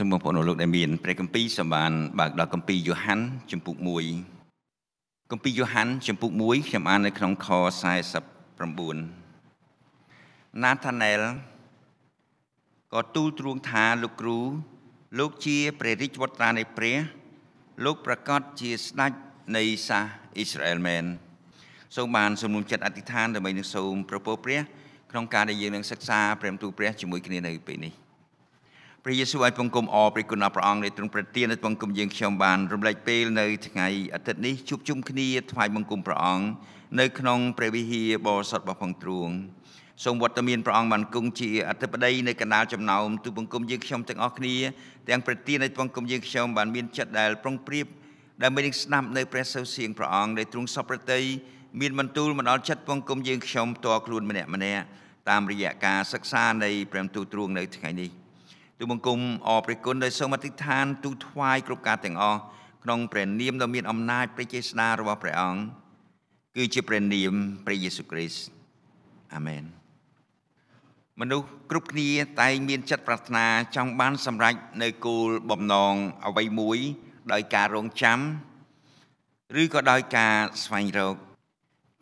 សូមបងប្អូនលោកដែលមានព្រះគម្ពីរសម្បានបើកដល់គម្ពីរយ៉ូហាន់ជំពូក1គម្ពីរយ៉ូហាន់ជំពូក1ខ្ញុំអាននៅក្នុងខ49ណាថាណែលក៏ទូលទ្រង់ថាលោកគ្រូលោកជាព្រះរាជវត្រានៃព្រះ លោកប្រកាសជាស្ដេចនៃសាសអ៊ីស្រាអែលមែនសូមបានសំនុំចិត្តអធិដ្ឋានដើម្បីនឹងសូមប្រពោព្រះក្នុងការដែលយើងនឹងសិក្សាព្រះបន្ទូលព្រះជាមួយគ្នានៅពេលនេះ ព្រះយេស៊ូវឲ្យបង្គំអរព្រះគុណដល់ព្រះអង្គនៃទ្រង់ប្រទានឲ្យបង្គំយើងខ្ញុំបានរំលែកពេលនៅថ្ងៃអាទិត្យនេះជួបជុំគ្នាថ្វាយបង្គំព្រះអង្គនៅក្នុងព្រះវិហារបរិសុទ្ធរបស់ផងទ្រង់សូមវត្តមានព្រះអង្គបានគង់ជាអធិបតីនៅកណ្ដាលចំណោមទូបង្គំយើងខ្ញុំទាំងអស់គ្នាទាំងប្រទានឲ្យបង្គំយើងខ្ញុំបានមានចិត្តដែលប្រុងប្រៀបដើម្បីនឹងស្ដាប់នៅព្រះសូរសៀងព្រះអង្គដែលទ្រង់សពប្រតិមានបន្ទូលមកដល់ចិត្តបង្គំយើងខ្ញុំផ្ទាល់ខ្លួនម្នាក់ម្នាក់តាមរយៈការសិក្សានៃព្រះបន្ទូលទ្រង់នៅថ្ងៃនេះ ទូបង្គំអរព្រះគុណដោយសូមអធិដ្ឋានទូថ្វាយគ្រប់ការទាំងអស់ក្នុងព្រះនាមដ៏មានអំណាចព្រះចេស្តារបស់ព្រះអង្គគឺជាព្រះនាមព្រះយេស៊ូវគ្រីស្ទអាមែនមនុស្សគ្រប់គ្នាតែងមានចិត្តប្រាថ្នាចង់បានសម្រេចនៅគោលបំណងអ្វីមួយដោយការរងចាំឬក៏ដោយការស្វែងរក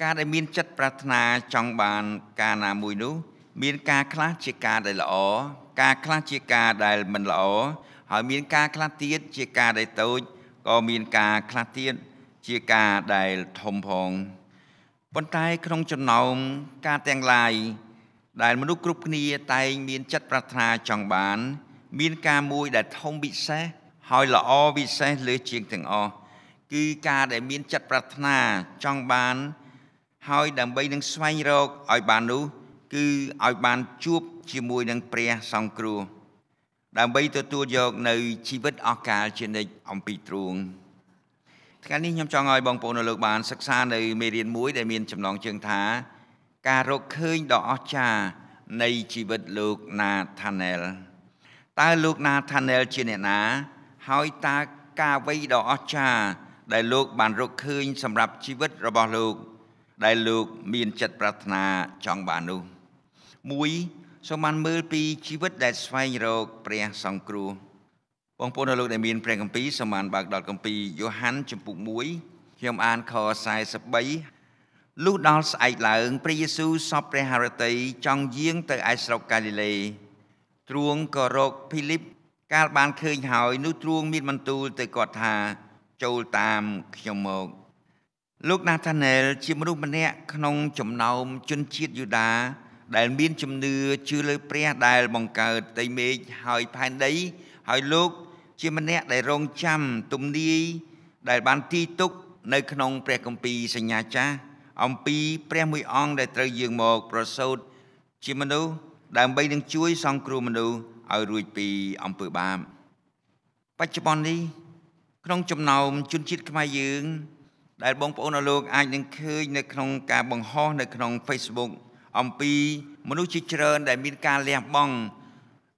ការដែលមានចិត្តប្រាថ្នាចង់បានការណាមួយនោះ មានការខ្លះជាការដែលល្អ ការខ្លះជាការដែលមិនល្អហើយមានការខ្លះទៀតជាការដែលតូចក៏មានការខ្លះទៀតជាការដែលធំផងប៉ុន្តែក្នុងចំណោមការទាំងឡាយដែលមនុស្សគ្រប់គ្នាតែងមានចិត្តប្រាថ្នាចង់បាន មានការមួយដែលធំពិសេសហើយល្អពិសេសលើជាងទាំងអស់គឺការដែលមានចិត្តប្រាថ្នាចង់បាន ហើយដើម្បីនឹងស្វែងរកឲ្យបាននោះ គឺឲ្យបានជួប ជាមួយនឹងព្រះសង្គ្រោះដើម្បីទទួលយកនៅជីវិតអកាលជានិច្ចអំពីទ្រង់ថ្ងៃនេះខ្ញុំចង់ឲ្យបងប្អូនលោកបានសិក្សានៅមេរៀនមួយដែលមានចំណងជើងថា ការរកឃើញដ៏អស្ចារ្យនៃជីវិតលោកណាថាណែលតើលោកណាថាណែលជាអ្នកណា ហើយតើការអ្វីដ៏អស្ចារ្យដែលលោកបានរកឃើញសម្រាប់ជីវិតរបស់លោក ដែលលោកមានចិត្តប្រាថ្នាចង់បាននោះ1 សូមបានមើលពីជីវិតដែលស្វែងរកព្រះសង្គ្រោះបងប្អូនលោកដែលមានព្រះគម្ពីរសូមបានបើកដល់គម្ពីរយ៉ូហាន់ចំពុក1ខ្ញុំអានខ43លុះដល់ស្អែកឡើងព្រះយេស៊ូវសពព្រះハរតីចង់យាងទៅឯស្រុកកាលីលេទ្រង់ក៏រកភីលីបកាលបានឃើញហើយនោះទ្រង់មានបន្ទូលទៅគាត់ថាចូលតាមខ្ញុំមកលោកណាថាណែលជាមនុស្សម្នាក់ក្នុងចំណោមជនជាតិយូដា ដែលមានជំនឿជឿលើព្រះដែលបង្កើតដីមេឃហើយផែនដី ហើយលោកជាម្នាក់ដែលរងចាំទំនាយដែលបានទីទុកនៅក្នុងព្រះគម្ពីរសញ្ញាចាស់អំពីព្រះមួយអង្គដែលត្រូវយើងមកប្រសូតជាមនុស្សដើម្បីនឹងជួយសង្គ្រោះមនុស្សឲ្យរួចពីអំពើបាបបច្ចុប្បន្ននេះក្នុងចំណោមជនជាតិខ្មែរយើង ដែលបងប្អូនអរលោកអាចនឹងឃើញនៅក្នុងការបង្ហោះនៅក្នុង Facebook អំពីមនុស្សជាច្រើនដែលមានការលះបង់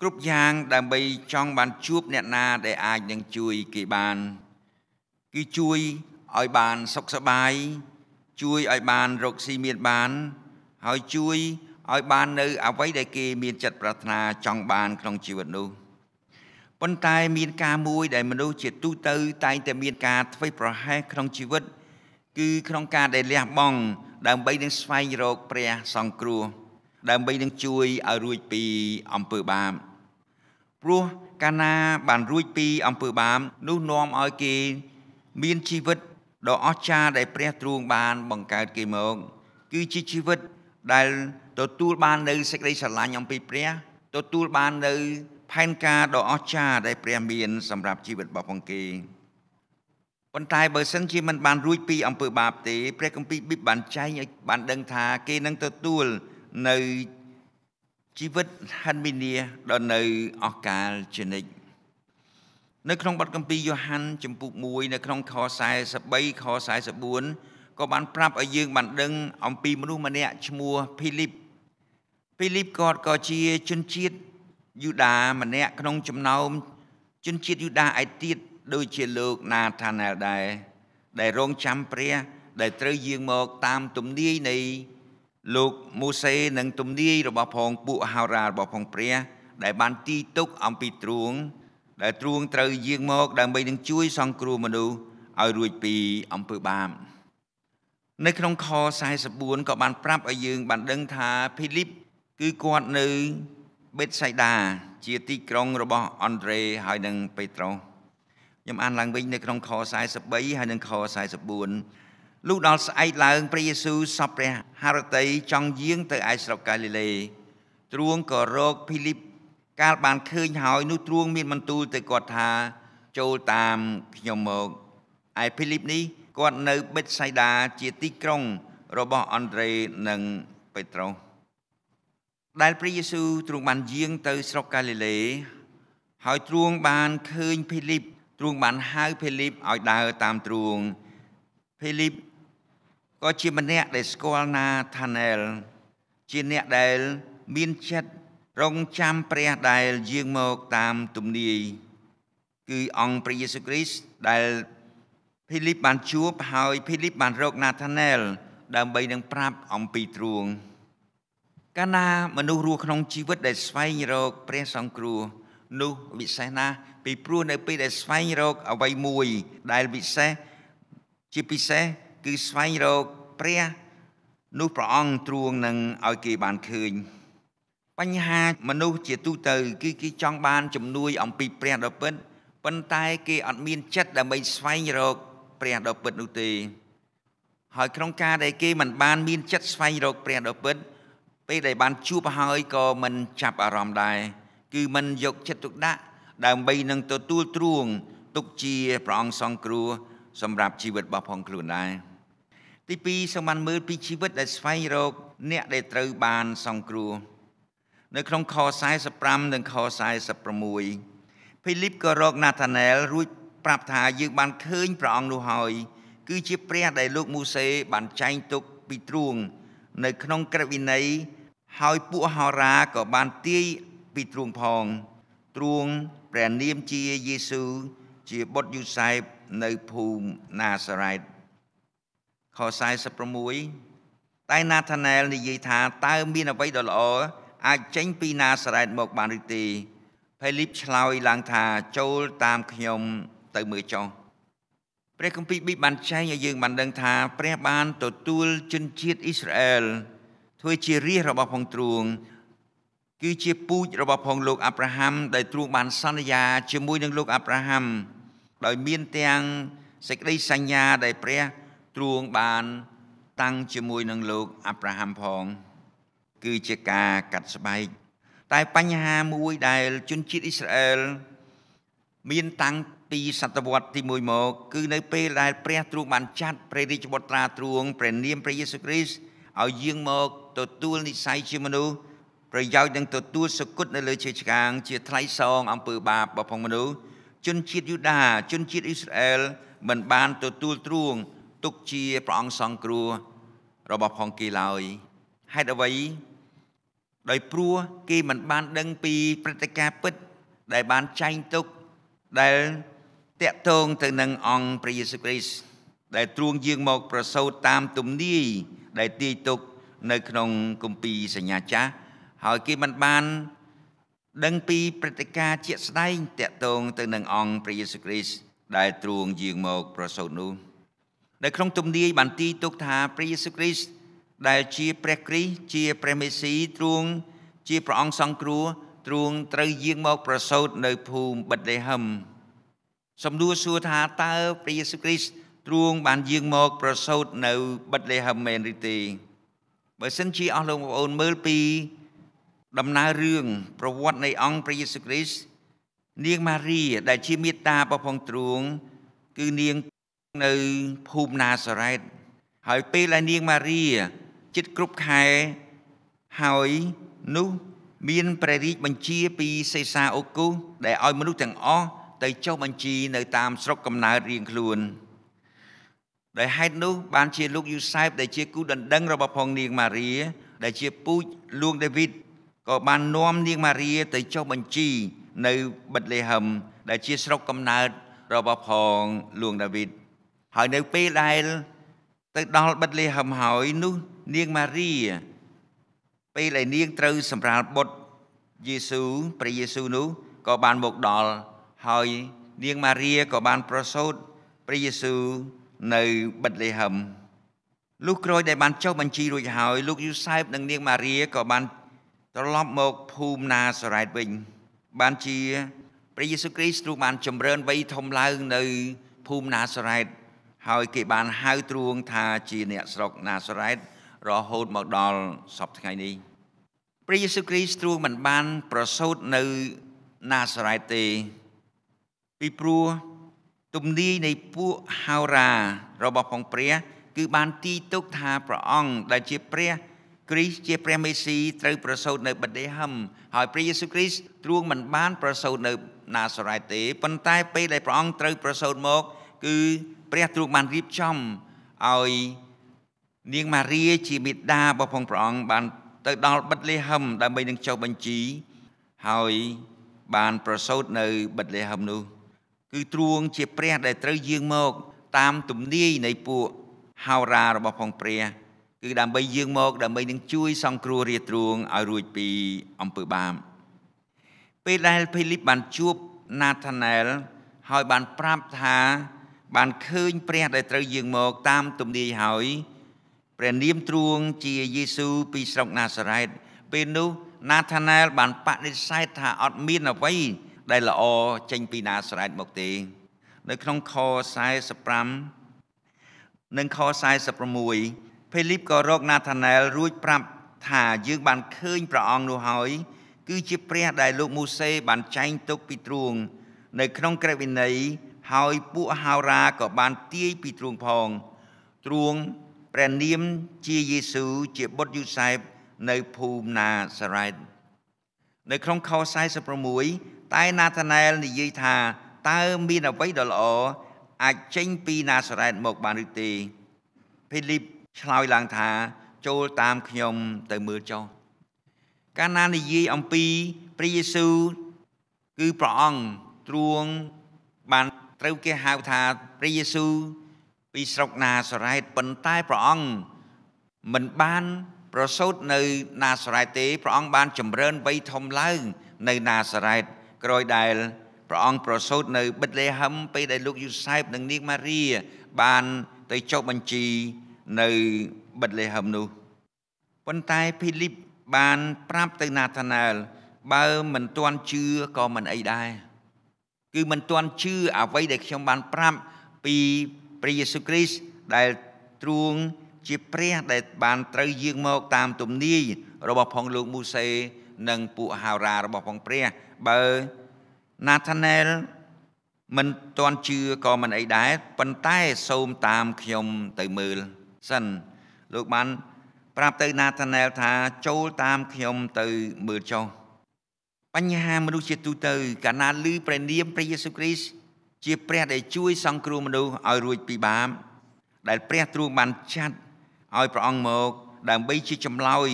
គ្រប់យ៉ាងដើម្បីចង់បានជួបអ្នកណាដែលអាចនឹងជួយគេបានគឺជួយឲ្យបានសុខសប្បាយជួយឲ្យបានរកស៊ីមានបាន ហើយជួយឲ្យបាននៅអ្វីដែលគេមានចិត្តប្រាថ្នាចង់បានក្នុងជីវិតនោះប៉ុន្តែមានការមួយដែលមនុស្សជាទូទៅតែងតែមានការធ្វេសប្រហែសក្នុងជីវិត គឺក្នុងការដែលលះបង់ ដើម្បីនឹងស្វែងរកព្រះសង្គ្រោះដើម្បីនឹងជួយឲ្យរួចពីអំពើបាបព្រោះកាលណាបានរួចពីអំពើបាបនោះនាំឲ្យគេមានជីវិតដ៏អស្ចារ្យដែលព្រះទ្រង់បានបង្កើតគេមកគឺជាជីវិតដែលទទួលបាននៅសេចក្តីស្រឡាញ់អំពីព្រះទទួលបាននៅផែនការដ៏អស្ចារ្យដែលព្រះមានសម្រាប់ជីវិតរបស់ផងគេ ប៉ុន្តែបើសិនជាមិនបានរួចពីអំពើបាបទេព្រះគម្ពីរប៊ីបបានចែងឲ្យបានដឹងថាគេនឹងទទួលនៅជីវិតហិនមីនីដល់នៅអកាលជានិច្ចនៅក្នុងបទគម្ពីរយ៉ូហាន់ចំពុក1នៅក្នុងខ43ខ44ក៏បានប្រាប់ឲ្យយើងបានដឹងអំពីមនុស្សម្នាក់ឈ្មោះភីលីបភីលីបគាត់ក៏ជាជនជាតិយូដាម្នាក់ក្នុងចំណោមជនជាតិយូដាឯទៀត ដូចជាលោកណាថាណែលដែរដែលរងចាំព្រះ ដែលត្រូវយាងមកតាមទំនាយនៃលោកម៉ូសេនិងទំនាយរបស់ផងពួកហោរារបស់ផងព្រះ ដែលបានទីទុកអំពីទ្រង់ដែលទ្រង់ត្រូវយាងមកដើម្បីនឹងជួយសង្គ្រោះមនុស្សឲ្យរួចពីអំពើបាបនៅក្នុងខ44ក៏បានប្រាប់ឲ្យយើងបានដឹងថាភីលីបគឺគាត់នៅបេតសៃដា ជាទីក្រុងរបស់អង់ដ្រេហើយនិងពេត្រុស ខ្ញុំអានឡើងវិញនៅក្នុងខ43ហើយនិងខ44លុះដល់ស្អែកឡើងព្រះយេស៊ូវសពព្រះハរតីចង់យាងទៅឯស្រុកកាលីលេទ្រង់ក៏រកភីលីបកាលបានឃើញហើយនោះទ្រង់មានបន្ទូលទៅគាត់ថាចូលតាមខ្ញុំមកឯភីលីបនេះគាត់នៅបេតសៃដាជាទីក្រុងរបស់អង់ដ្រេនិងពេត្រុសដែលព្រះយេស៊ូវទ្រង់បានយាងទៅស្រុកកាលីលេហើយទ្រង់បានឃើញភីលីប ទ្រង់បានហៅភីលីបឲ្យដើរតាមទ្រង់ភីលីបក៏ជាម្នាក់ដែលស្គាល់ណាថាណែលជាអ្នកដែលមានចិត្តរងចាំព្រះដែលយាងមកតាមទំនាយគឺអង្គព្រះយេស៊ូវគ្រីស្ទដែលភីលីបបានជួបហើយភីលីបបានរកណាថាណែលដើម្បីនឹងប្រាប់អំពីទ្រង់កាលណាមនុស្សរស់ក្នុងជីវិតដែលស្វែងរកព្រះសង្គ្រោះនោះវិសេសណាស់ ពីព្រោះនៅពេលដែលស្វែងរកអ្វីមួយដែលវិសេសជាពិសេសគឺស្វែងរកព្រះនោះព្រះអង្គទ្រង់នឹងឲ្យគេបានឃើញបញ្ហាមនុស្សជាទូទៅគឺគេចង់បានជំនួយអំពីព្រះដ៏ពិតប៉ុន្តែគេអត់មានចិត្តដើម្បីស្វែងរកព្រះដ៏ពិតនោះទេ ហើយក្នុងការដែលគេមិនបានមានចិត្តស្វែងរកព្រះដ៏ពិតពេលដែលបានជួបហើយក៏មិនចាប់អារម្មណ៍ដែរគឺមិនយកចិត្តទុកដាក់ ដើម្បីនឹងទទួលទ្រង់ទុកជាព្រះអង្គសង្គ្រោះសម្រាប់ជីវិតរបស់ផងខ្លួនដែរទី2សូមបានមើលពីជីវិតដែលស្វែងរកអ្នកដែលត្រូវបានសង្គ្រោះនៅក្នុងខ45និងខ46ភីលីបក៏រកណាថាណែលរួចប្រាប់ថាយើងបានឃើញព្រះអង្គនោះហើយគឺជាព្រះដែលលោកមូសេបានចែងទុកពីទ្រូងនៅក្នុងក្រឹតវិន័យហើយពួកហោរាក៏បានទាយពីទ្រូងផង ទ្រូងព្រះនាមជាយេស៊ូវជាបុត្រយូសែបនៅភូមិណាសារ៉េតខ46តែណាថាណែលនិយាយថាតើមានអ្វីដ៏ល្អអាចចេញពីណាសារ៉េតមកបានឬទេផេលីបឆ្លើយឡើងថាចូលតាមខ្ញុំទៅមើលចុះព្រះគម្ពីរប៊ីបានចែងឲ្យយើងបានដឹងថា ព្រះបានទទួលជនជាតិអ៊ីស្រាអែលធ្វើជារាជរបស់ផងទ្រង់ គឺជាពូជរបស់ផងលោកអាប់រ៉ាហាំដែលទ្រង់បានសន្យាជាមួយនឹងលោកអាប់រ៉ាហាំដោយមានទាំងសេចក្តីសញ្ញាដែលព្រះទ្រង់បានតាំងជាមួយនឹងលោកអាប់រ៉ាហាំផង គឺជាការកាត់ស្បែកតែបញ្ហាមួយដែលជនជាតិអ៊ីស្រាអែលមានតាំងពីសតវត្សទី1មកគឺនៅពេលដែលព្រះទ្រង់បានចាត់ព្រះរាជបុត្រាទ្រង់ព្រះនាមព្រះយេស៊ូវគ្រីស្ទឲ្យយាងមកទទួលនិស្ស័យជាមនុស្ស ប្រយោជន៍នឹងទទួលសគុតនៅលើជាឆ្កាង ជាថ្លៃសងអំពើបាបរបស់ផងមនុស្សជនជាតិយូដាជនជាតិអ៊ីស្រាអែលមិនបានទទួលទ្រង់ទុកជាព្រះអង្គសង្គ្រោះរបស់ផងគេឡើយហេតុអ្វីដោយព្រោះគេមិនបានដឹងពីព្រឹត្តិការណ៍ពិត ដែលបានចែងទុកដែលតាក់ទងទៅនឹងអង្គព្រះយេស៊ូវគ្រីស្ទដែលទ្រង់យាងមក ប្រសូតតាមទំនាយដែលទាយទុកនៅក្នុងគម្ពីរសញ្ញាចាស់ ហើយគេមិនបាន ដឹងពីព្រឹត្តិការណ៍ជាក់ស្ដែងតាក់ទងទៅនឹងអង្គព្រះយេស៊ូវគ្រីស្ទដែលទ្រង់យាងមកប្រសូតនោះនៅក្នុងទំនាយបានទីទុកថាព្រះយេស៊ូវគ្រីស្ទដែលជាព្រះគ្រីស្ទជាព្រះមេស៊ីទ្រង់ជាព្រះអង្គសង្គ្រោះទ្រង់ត្រូវយាងមកប្រសូតនៅភូមិបេតលេហឹមសំដួលសួរថាតើព្រះយេស៊ូវគ្រីស្ទទ្រង់បានយាងមកប្រសូតនៅបេតលេហឹមមែនឬទេបើសិនជាអស់លោកបងប្អូនមើលពី ដំណើររឿងប្រវត្តិនៃអង្គព្រះយេស៊ូវគ្រីស្ទនាងម៉ារីដែលជាមេត្តារបស់ផងទ្រង់គឺនាងនៅភូមិណាសារ៉េតហើយពេលដែលនាងម៉ារីចិត្តគ្រប់ខែហើយនោះមានព្រះរាជបញ្ជាពីសេសាអូគូសដែលឲ្យមនុស្សទាំងអស់ទៅចុះបញ្ជីនៅតាមស្រុកកំណើតរៀងខ្លួនដោយហេតុនោះបានជាលោកយូសែបដែលជាគូដណ្ដឹងរបស់ផងនាងម៉ារីដែលជាពូជលោកដាវីត ក៏បាននាំនាងម៉ារីទៅចុះបញ្ជីនៅបេតលេហឹមដែលជាស្រុកកំណើតរបស់ផងលោកដាវីតហើយនៅពេលដែលទៅដល់បេតលេហឹមហើយនោះនាងម៉ារីពេលដែលនាងត្រូវសម្រាលបុត្រយេស៊ូព្រះយេស៊ូនោះក៏បានមកដល់ហើយនាងម៉ារីក៏បានប្រសូតព្រះយេស៊ូវនៅប៊ិតលេហឹមលុះក្រោយដែលបានចុះបញ្ជីរួចហើយលោកយូសែបនិងនាងម៉ារីក៏បាន ត្រឡប់មកភូមិណាសារ៉េតវិញ បានជាព្រះយេស៊ូវគ្រីស្ទទ្រង់បានចម្រើនវ័យធំឡើងនៅភូមិណាសារ៉េតហើយគេបានហៅទ្រង់ថាជាអ្នកស្រុកណាសារ៉េតរហូតមកដល់សពថ្ងៃនេះព្រះយេស៊ូវគ្រីស្ទទ្រង់មិនបានប្រសូតនៅណាសារ៉េតទេពីព្រោះទំនាយនៃពួកហោរារបស់ផងព្រះ គឺបានទីទុកថាព្រះអង្គដែលជាព្រះ គ្រីស្ទជាព្រះមេស៊ីត្រូវប្រសូតនៅបេតលេហឹមហើយព្រះយេស៊ូវគ្រីស្ទទ្រង់មិនបានប្រសូតនៅណាសារ៉េតទេប៉ុន្តែពេលដែលព្រះអង្គត្រូវប្រសូតមក គឺព្រះទ្រង់បានរៀបចំឲ្យនាងម៉ារីជាមេដារបស់ផងព្រះអង្គបានទៅដល់បិទលេហឹមដើម្បីនឹងចុះបញ្ជីហើយបានប្រសូតនៅបិទលេហឹមនោះ គឺទ្រង់ជាព្រះដែលត្រូវយាងមក តាមទំនាយនៃពួកហោរារបស់ផងព្រះ គឺដើម្បីយាងមកដើម្បីនឹងជួយសង្គ្រោះរាទ្រង់ឲ្យរួចពីអំពើបាបពេលដែលភីលីបបានជួបណាថាណែលហើយបានប្រាប់ថាបានឃើញព្រះដែលត្រូវយាងមកតាមទំនាយហើយព្រះនាមទ្រង់ជាយេស៊ូវពីស្រុកណាសារ៉េតពេលនោះណាថាណែលបានបដិសេធថាអត់មានអ្វីដែលល្អចេញពីណាសារ៉េតមកទេ នៅក្នុងខ45និងខ46 ភេលីបក៏រកណាថាណែលរួចប្រាប់ថាយើងបានឃើញព្រះអង្គនោះហើយ គឺជាព្រះដែលលោកមូសេបានចែងទុកពីទ្រង់នៅក្នុងក្រឹតវិន័យហើយពួកហោរាក៏បានទាយពីទ្រង់ផងទ្រង់ព្រះនាមជាយេស៊ូវជាបុត្រយូសែបនៅភូមិណាសារ៉េតនៅក្នុងខ46តែណាថាណែលនិយាយថាតើមានអ្វីដ៏ល្អអាចចេញពីណាសារ៉េតមកបានឬទេភីលីប ឆ្លើយឡើងថាចូលតាមខ្ញុំទៅមើលចុះកាលណានិយាយអំពីព្រះយេស៊ូវគឺព្រះអង្គទ្រង់បានត្រូវគេហៅថាព្រះយេស៊ូវពីស្រុកណាសារ៉េតប៉ុន្តែព្រះអង្គមិនបានប្រសូតនៅណាសារ៉េតទេព្រះអង្គបានចម្រើនវ័យធំឡើងនៅណាសារ៉េតក្រោយដែលព្រះអង្គប្រសូតនៅប៊ិតលេហឹមពេលដែលលោកយូសែបនិងនាងម៉ារីបានទៅចុះបញ្ជី នៅប៊ិតលេហឹមនោះប៉ុន្តែភីលីបបានប្រាប់ទៅណាថាណែលបើមិនទាន់ជឿក៏មិនអីដែរគឺមិនទាន់ជឿអ្វីដែលខ្ញុំបានប្រាប់ពីព្រះយេស៊ូវគ្រីស្ទដែលទ្រង់ជាព្រះដែលបានត្រូវយាងមកតាមទំនាយរបស់ផងលោកមូសេនិងពួកហោរារបស់ផងព្រះបើណាថាណែលមិនទាន់ជឿក៏មិនអីដែរប៉ុន្តែសូមតាមខ្ញុំទៅមើល សិនលោកបាន ប្រាប់ទៅណាថាណែលថាចូលតាមខ្ញុំទៅមើលចុះបញ្ហាមនុស្សជាទូទៅកាលណាឮព្រះនាមព្រះយេស៊ូវគ្រីស្ទជាព្រះដែលជួយសង្គ្រោះមនុស្សឲ្យរួចពីបាបដែលព្រះទ្រង់បានចាត់ឲ្យព្រះអង្គមក ដើម្បីជាចម្លើយ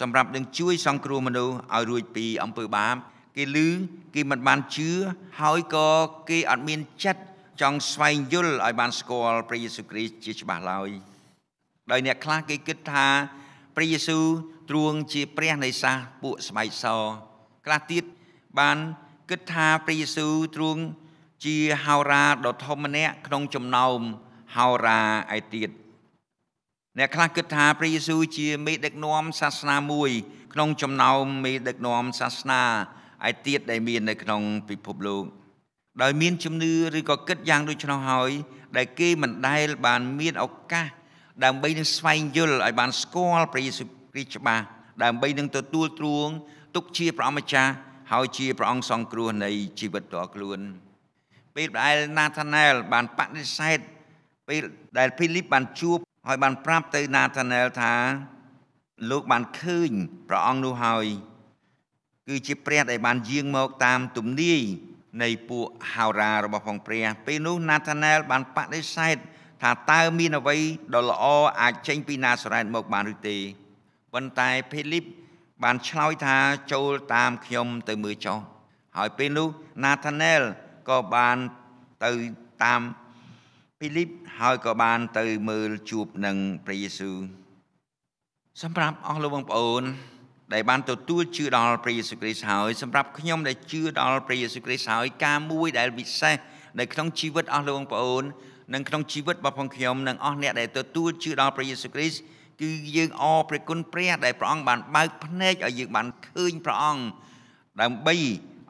សម្រាប់នឹងជួយសង្គ្រោះមនុស្សឲ្យរួចពីអំពើបាប គេឮគេមិនបានជឿហើយក៏គេអត់មានចិត្តចង់ស្វែងយល់ឲ្យបានស្គាល់ព្រះយេស៊ូវគ្រីស្ទជាច្បាស់ឡើយ ដោយអ្នកខ្លះគេគិតថាព្រះយេស៊ូវទ្រង់ជាព្រះនៃសាសពួកស្បែកសខ្លះទៀតបានគិតថាព្រះយេស៊ូវទ្រង់ជាហោរាដ៏ធំម្នាក់ក្នុងចំណោមហោរាឯទៀតអ្នកខ្លះគិតថាព្រះយេស៊ូវជាមេដឹកនាំសាសនាមួយ ក្នុងចំណោមមេដឹកនាំសាសនាឯទៀតដែលមាននៅក្នុងពិភពលោកដោយមានជំនឿឬក៏គិតយ៉ាងដូច្នោះហើយដែលគេមិនដែលបានមានឱកាស ដើម្បីនឹងស្វែងយល់ឲ្យបានស្គាល់ព្រះយេស៊ូវគ្រីស្ទច្បាស់ដើម្បីនឹងទទួលទ្រង់ទុកជាព្រះអម្ចាស់ហើយជាព្រះអង្គសង្គ្រោះនៃជីវិតតខ្លួន ពេលដែលណាថាណែលបានបដិសេធពេលដែលភីលីបបានជួបហើយបានប្រាប់ទៅណាថាណែលថាលោកបានឃើញព្រះអង្គនោះហើយ គឺជាព្រះដែលបានយាងមកតាមទំនាយនៃពួកហោរារបស់ផងព្រះពេលនោះណាថាណែលបានបដិសេធ ថាតើមានអ្វីដ៏ល្អអាចចេញពីណាសារ៉េតមកបានឬទេប៉ុន្តែភីលីបបានឆ្លើយថាចូលតាមខ្ញុំទៅមើលចុះហើយពេលនោះណាថាណែលក៏បានទៅតាមពីលីបហើយក៏បានទៅមើលជួបនឹងព្រះយេស៊ូវសម្រាប់អស់លោកបងប្អូន ដែលបានទទួលជឿដល់ព្រះយេស៊ូវគ្រីស្ទហើយសម្រាប់ខ្ញុំដែលជឿដល់ព្រះយេស៊ូវគ្រីស្ទហើយការមួយដែលពិសេសនៅក្នុងជីវិតអស់លោកបងប្អូន និងក្នុងជីវិតរបស់ផងខ្ញុំនិងអស់អ្នកដែលទទួលជឿដល់ព្រះយេស៊ូវគ្រីស្ទគឺយើងអរព្រះគុណព្រះដែលព្រះអង្គបានបើកភ្នែកឲ្យយើងបានឃើញព្រះអង្គដើម្បី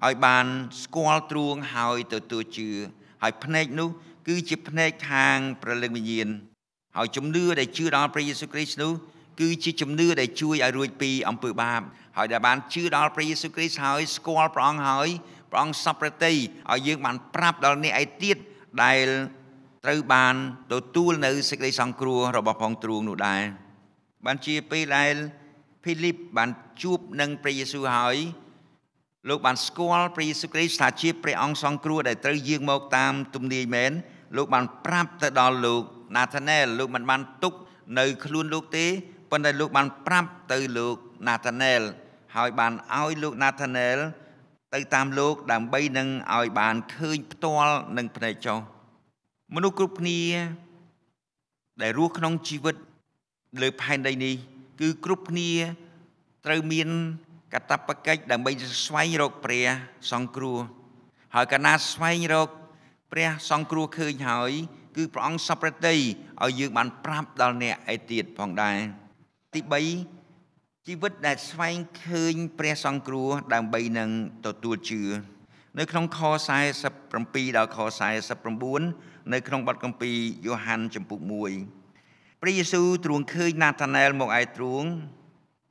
ឲ្យបានស្គាល់ទ្រង់ហើយទទួលជឿហើយភ្នែកនោះ គឺជាភ្នែកខាងប្រលឹងវិញ្ញាណហើយជំនឿដែលជឿដល់ព្រះយេស៊ូវគ្រីស្ទនោះគឺជាជំនឿដែលជួយឲ្យរួចពីអំពើបាបហើយដែលបានជឿដល់ព្រះយេស៊ូវគ្រីស្ទហើយស្គាល់ព្រះអង្គហើយព្រះអង្គសពប្រតិឲ្យយើងបានប្រាប់ដល់អ្នកឯទៀតដែល ត្រូវបានទទួលនៅសេចក្តីសង្គ្រោះរបស់ផងទ្រង់នោះដែរបានជាពេលដែលភីលីបបានជួបនឹងព្រះយេស៊ូវហើយលោកបានស្គាល់ព្រះយេស៊ូវគ្រីស្ទថាជាព្រះអង្គសង្គ្រោះដែលត្រូវយាងមកតាមទំនាយមែនលោកបានប្រាប់ទៅដល់លោកណាថាណែលលោកមិនបានទុកនៅខ្លួនលោកទេប៉ុន្តែលោកបានប្រាប់ទៅលោកណាថាណែលហើយបានឲ្យលោកណាថាណែលទៅតាមលោកដើម្បីនឹងឲ្យបានឃើញផ្ទាល់នឹងភ្នែកចុះ មនុស្សគ្រប់គ្នាដែលរស់ក្នុងជីវិតលើផែនដីនេះ គឺគ្រប់គ្នាត្រូវមានកតបកិច្ចដើម្បីស្វែងរកព្រះសង្គ្រោះហើយកាលណាស្វែងរកព្រះសង្គ្រោះឃើញហើយ គឺព្រះអង្គសប្រតិឲ្យយើងបានប្រាប់ដល់អ្នកឯទៀតផងដែរទី3ជីវិតដែលស្វែងឃើញព្រះសង្គ្រោះដើម្បីនឹងទទួលជឿ នៅក្នុងខ47ដល់ខ49នៅក្នុងបទគម្ពីរយ៉ូហានចំពុក1ព្រះយេស៊ូវទ្រង់ឃើញណាថាណែលមកឯទ្រង់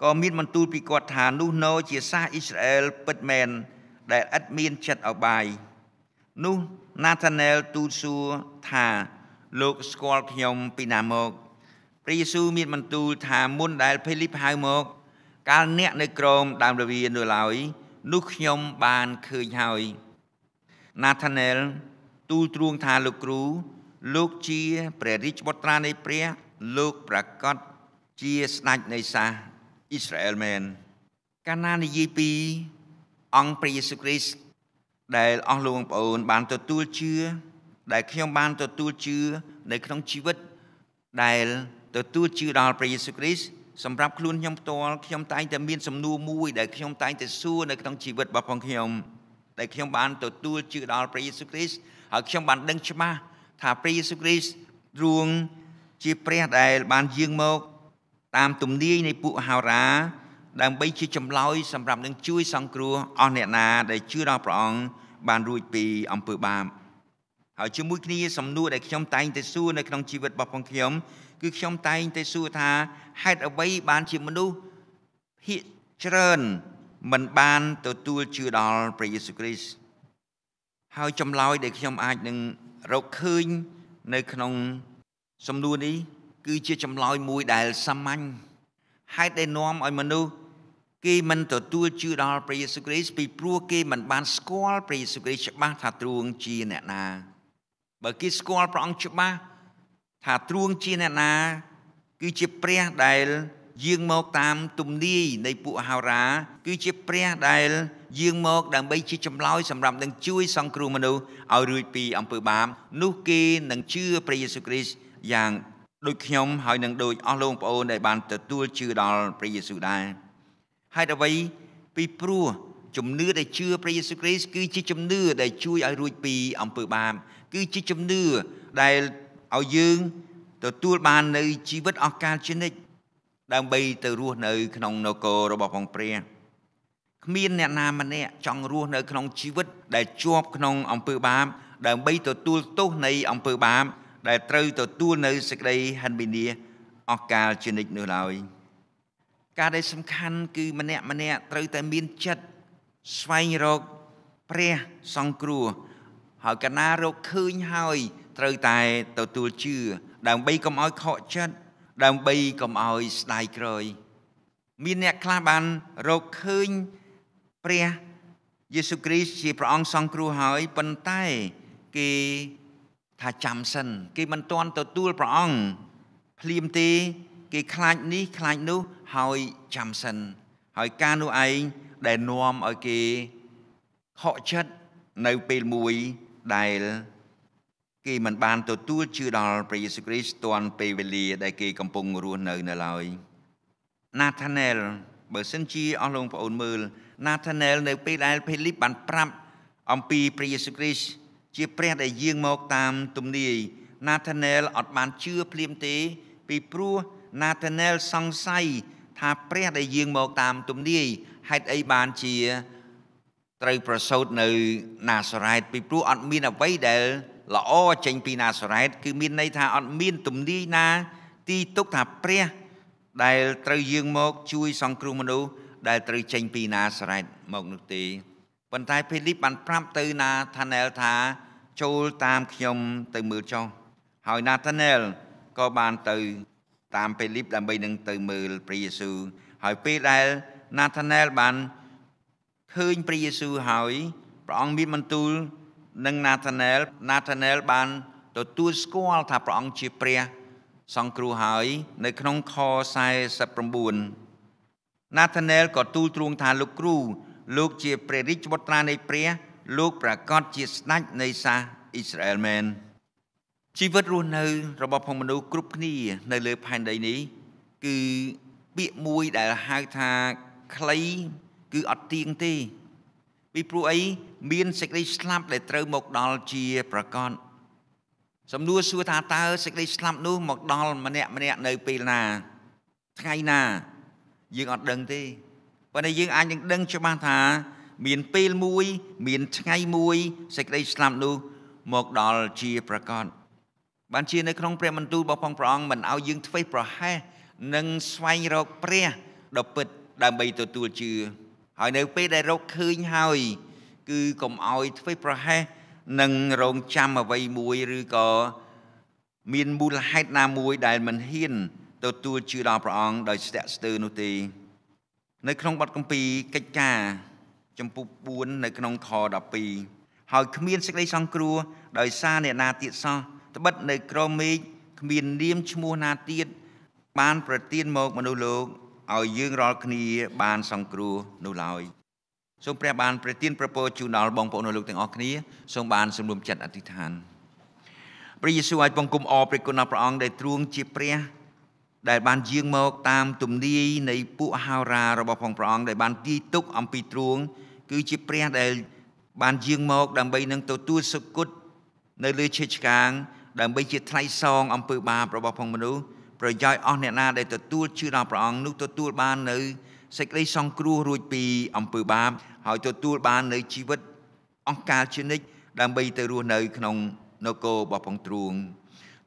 ក៏មានបន្ទូលពីគាត់ថានោះណូជាសាសអ៊ីស្រាអែលពិតមែនដែលឥតមានចិត្តអបាយនោះណាថាណែលទូលសួរថាលោកស្គាល់ខ្ញុំពីណាមកព្រះយេស៊ូវមានបន្ទូលថាមុនដែលភេលីបហៅមក កាលអ្នកនៅក្រោមដើមរវានៅឡើយ នោះខ្ញុំបានឃើញហើយណាថាណែលទូលទ្រង់ថាលោកគ្រូ លោកជាព្រះរាជបុត្រានៃព្រះលោកប្រកាសជាស្ដេចនៃសាសអ៊ីស្រាអែលមែនកាលណានិយាយពីអង្គព្រះយេស៊ូវគ្រីស្ទដែលអស់លោកបងប្អូន បានទទួលជឿដែលខ្ញុំបានទទួលជឿនៅក្នុងជីវិតដែលទទួលជឿដល់ព្រះយេស៊ូវគ្រីស្ទ សម្រាប់ខ្លួនខ្ញុំផ្ទាល់ខ្ញុំតែងតែមានសំណួរមួយដែលខ្ញុំតែងតែសួរនៅក្នុងជីវិតរបស់ផងខ្ញុំដែលខ្ញុំបានទទួលជឿដល់ព្រះយេស៊ូវគ្រីស្ទហើយខ្ញុំបានដឹងច្បាស់ថាព្រះយេស៊ូវគ្រីស្ទទ្រង់ជាព្រះដែលបានយាងមកតាមទំនាយនៃពួកហោរាដើម្បីជាចម្លើយសម្រាប់នឹងជួយសង្គ្រោះអស់អ្នកណាដែលជឿដល់ព្រះអង្គបានរួចពីអំពើបាប ហើយជាមួយគ្នាសំណួរដែលខ្ញុំតែងតែសួរនៅក្នុងជីវិតរបស់ផងខ្ញុំគឺខ្ញុំតែងតែសួរថាហេតុអ្វីបានជាមនុស្សភាគច្រើនមិនបានទទួលជឿដល់ព្រះយេស៊ូវគ្រីស្ទហើយចម្លើយដែលខ្ញុំអាចនឹងរកឃើញនៅក្នុងសំណួរនេះ គឺជាចម្លើយមួយដែលសាមញ្ញហេតុដែលនាំឲ្យមនុស្សគេមិនទទួលជឿដល់ព្រះយេស៊ូវគ្រីស្ទពីព្រោះគេមិនបានស្គាល់ព្រះយេស៊ូវគ្រីស្ទច្បាស់ថាទ្រង់ជាអ្នកណា បើគេស្គាល់ព្រះអង្គច្បាស់ថាទ្រង់ជាអ្នកណា គឺជាព្រះដែលយាងមកតាមទំនាយនៃពួកហោរា គឺជាព្រះដែលយាងមកដើម្បីជាចម្លើយសម្រាប់នឹងជួយសង្គ្រោះមនុស្សឲ្យរួចពីអំពើបាបនោះគេនឹងជឿព្រះយេស៊ូវគ្រីស្ទយ៉ាងដូចខ្ញុំហើយនឹងដូចអស់លោកប្អូនដែលបានទទួលជឿដល់ព្រះយេស៊ូវដែរហេតុអ្វីពីព្រោះជំនឿដែលជឿព្រះយេស៊ូវគ្រីស្ទគឺជាជំនឿដែលជួយឲ្យរួចពីអំពើបាប គឺជាជំនឿដែលឲ្យយើងទទួលបាននៅជីវិតអស់កលជានិច្ចដើម្បីទៅរស់នៅ ក្នុងនគររបស់ផងព្រះគ្មានអ្នកណាម្នាក់ចង់រស់នៅ ក្នុងជីវិត ដែលជាប់ក្នុងអំពើបាប ដើម្បីទទួលទោសនៃអំពើបាប ដែលត្រូវទទួលនៅសេចក្តីហិនវិនាអស់កាលជានិច្ចនោះឡើយការដែលសំខាន់គឺម្នាក់ម្នាក់ត្រូវតែមានចិត្តស្វែងរកព្រះសង្គ្រោះ ហើយកណារកឃើញហើយត្រូវតែទទួលជឿដើម្បីកុំឲ្យខកចិត្តដើម្បីកុំឲ្យស្ដាយក្រោយមានអ្នកខ្លះបានរកឃើញព្រះយេស៊ូវគ្រីស្ទជាព្រះអង្គសង្គ្រោះហើយប៉ុន្តែគេថាចាំសិន គេមិនទាន់ទទួលព្រះអង្គភ្លាមទេ គេខ្លាចនេះខ្លាចនោះហើយចាំសិន ហើយការនោះឯងដែលនាំឲ្យគេខកចិត្តនៅពេលមួយ ដែលគេមិនបានទទួលជឿដល់ព្រះយេស៊ូវគ្រីស្ទទាន់ពេលវេលា ដែលគេកំពុងរស់នៅនៅឡើយណាថាណែលបើសិនជាអស់លោកប្អូនមើលណាថាណែលនៅពេលដែលភេលីបបានប្រាប់អំពីព្រះយេស៊ូវគ្រីស្ទជាព្រះដែលយាងមកតាមទំនាយណាថាណែលអត់បានជឿភ្លាមទេ ពីព្រោះណាថាណែលសង្ស័យថាព្រះដែលយាងមកតាមទំនាយហេតុអីបានជា ត្រូវប្រសូតនៅណាសារ៉េតពីព្រោះអត់មានអ្វីដែលល្អចេញពីណាសារ៉េតគឺមានន័យថាអត់មានទំនាយណា ទីទុកថាព្រះដែលត្រូវយាងមកជួយសង្គ្រោះមនុស្សដែលត្រូវចេញពីណាសារ៉េតមកនោះទេប៉ុន្តែភេលីបបានប្រាប់ទៅណាថាណែលថាចូលតាមខ្ញុំទៅមើលចុះហើយណាថាណែលក៏បានទៅតាមភេលីបដើម្បីនឹងទៅមើលព្រះយេស៊ូវហើយពេលដែលណាថាណែលបាន ឃើញព្រះយេស៊ូវហើយព្រះអង្គមានបន្ទូលនឹងណាថាណែលណាថាណែលបានទទួលស្គាល់ថាព្រះអង្គជាព្រះសង្គ្រោះហើយនៅក្នុងខ49ណាថាណែលក៏ទូលទ្រង់ថាលោកគ្រូលោកជាព្រះរាជបុត្រានៃព្រះលោកប្រកាសជាស្ដេចនៃសាសអ៊ីស្រាអែលមែនជីវិតរស់នៅរបស់ផងមនុស្សគ្រប់គ្នានៅលើផែនដីនេះគឺពាក្យមួយដែលហៅថាខ្លី គឺអត់ទៀងទេពីព្រោះអីមានសេចក្តីស្លាប់ដែលត្រូវមកដល់ជាប្រកបសំណួរសួរថាតើសេចក្តីស្លាប់នោះមកដល់ម្នាក់ម្នាក់នៅពេលណា ថ្ងៃណាយើងអត់ដឹងទេប៉ុន្តែយើងអាចនឹងដឹងច្បាស់ថាមានពេលមួយ មានថ្ងៃមួយសេចក្តីស្លាប់នោះមកដល់ជាប្រកបបានជានៅក្នុងព្រះបន្ទូលរបស់ព្រះអង្គមិនឲ្យយើងធ្វេសប្រហែសនិងស្វែងរកព្រះដ៏ពិតដើម្បីទទួលជឿ ហើយនៅពេលដែលរកឃើញហើយ គឺកុំឲ្យធ្វេសប្រហែសនឹងរងចាំអ្វីមួយឬក៏មានមូលហេតុណាមួយដែលមិនហ៊ានទទួលជឿដល់ព្រះអង្គដោយស្ទាក់ស្ទើរនោះទេនៅក្នុងបទគម្ពីរកិច្ចការចំពុក4នៅក្នុងខ12ហើយគ្មានសេចក្តីសង្គ្រោះដោយសារអ្នកណាទៀតសោះត្បិតនៅក្រមមេឃគ្មាននាមឈ្មោះណាទៀតបានប្រទានមកមនុស្សលោក ឲ្យយើងរាល់គ្នាបានសង្គ្រោះនោះឡើយសូមព្រះបានប្រទានប្រពោជូនដល់បងប្អូនលោកទាំងអស់គ្នាសូមបានសម្រុំចិត្តអធិដ្ឋានព្រះយេស៊ូវឲ្យបង្គំអរព្រះគុណដល់ព្រះអង្គដែលទ្រង់ជាព្រះ ដែលបានយាងមកតាមទំនាយនៃពួកហោរារបស់ផងព្រះអង្គដែលបានទាយទុកអំពីទ្រង់គឺជាព្រះដែលបានយាងមកដើម្បីនឹងទទួលសុគតនៅលើឈើឆ្កាងដើម្បីជាថ្លៃសងអំពើបាបរបស់ផងមនុស្ស ប្រយោជន៍អស់អ្នកណាដែលទទួលជឿដល់ព្រះអង្គនោះទទួលបាននៅសេចក្តីសង្គ្រោះរួចពីអំពើបាបហើយទទួលបាននៅជីវិតអង្ការជានិច្ចដើម្បីទៅរស់នៅក្នុងនគររបស់ផងទ្រង់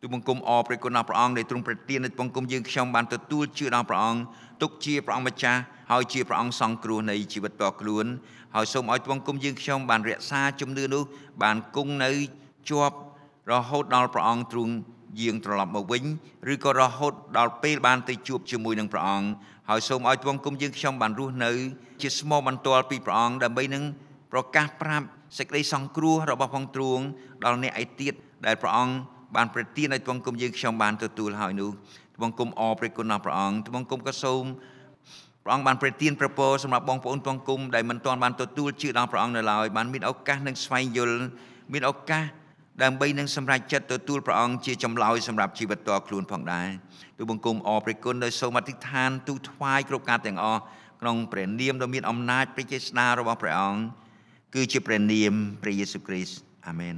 ទូបង្គំអរព្រះគុណដល់ព្រះអង្គដែលទ្រង់ប្រទាននៅបង្គំយើងខ្ញុំបានទទួលជឿដល់ព្រះអង្គទុកជាព្រះអង្គម្ចាស់ហើយជាព្រះអង្គសង្គ្រោះនៃជីវិតតខ្លួនហើយសូមឲ្យបង្គំយើងខ្ញុំបានរក្សាជំនឿនោះបានគង់នៅជាប់រហូតដល់ព្រះអង្គទ្រង់ យាងត្រឡប់មកវិញឬក៏រហូតដល់ពេលបានទៅជួបជាមួយនឹងព្រះអង្គហើយសូមឲ្យទ្រង់គុំយើងខ្ញុំបានរស់នៅ ជាស្មោបន្ទាល់ពីព្រះអង្គដើម្បីនឹងប្រកាសប្រាប់សេចក្តីសង្គ្រោះរបស់ផងទ្រង់ដល់អ្នកឯទៀតដែលព្រះអង្គបានប្រទានឲ្យទ្រង់គុំយើងខ្ញុំបានទទួលហើយនោះទ្រង់គុំអរព្រះគុណដល់ព្រះអង្គទ្រង់គុំក៏សូមព្រះអង្គបានប្រទានប្រពោសម្រាប់បងប្អូនទ្រង់គុំដែលមិនទាន់បានទទួលជឿដល់ព្រះអង្គនៅឡើយបានមានឱកាសនឹងស្វែងយល់មានឱកាស ដើម្បីនឹងសម្រេចចិត្តទទួលព្រះអង្គជាចម្លើយសម្រាប់ជីវិតតខ្លួនផងដែរទូបង្គំអរព្រះគុណដោយសូមអធិដ្ឋានទូថ្វាយគ្រប់ការទាំងអស់ក្នុងព្រះនាមដ៏មានអំណាចព្រះចេស្តារបស់ព្រះអង្គគឺជាព្រះនាមព្រះយេស៊ូវគ្រីស្ទអាមែន